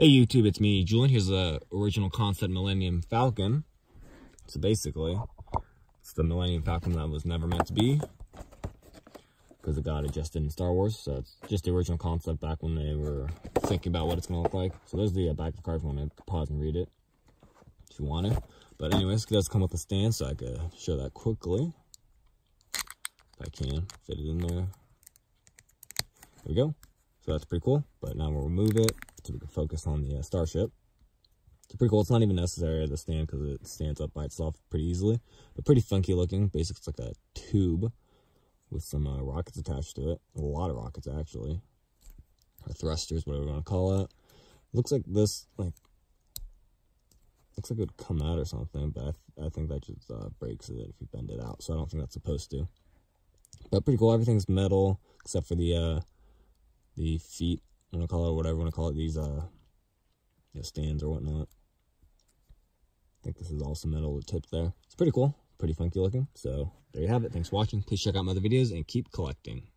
Hey YouTube, it's me, Julian. Here's the original concept Millennium Falcon. So basically, it's the Millennium Falcon that was never meant to be. Because it got adjusted in Star Wars. So it's just the original concept back when they were thinking about what it's going to look like. So there's the uh, back of the card if you want to pause and read it. If you want to. But anyways, it does come with a stand, so I could show that quickly. If I can fit it in there. There we go. So that's pretty cool. But now we'll remove it so we can focus on the uh, starship. It's pretty cool. It's not even necessary a stand because it stands up by itself pretty easily. But pretty funky looking. Basically, it's like a tube with some uh, rockets attached to it. A lot of rockets, actually. Or thrusters, whatever you want to call it. Looks like this, like, looks like it would come out or something, but I, th I think that just uh, breaks it if you bend it out. So I don't think that's supposed to. But pretty cool. Everything's metal except for the uh, the feet, I want to call it, whatever you want to call it, these uh, stands or whatnot. I think this is also metal tips there. It's pretty cool, pretty funky looking. So there you have it. Thanks for watching. Please check out my other videos and keep collecting.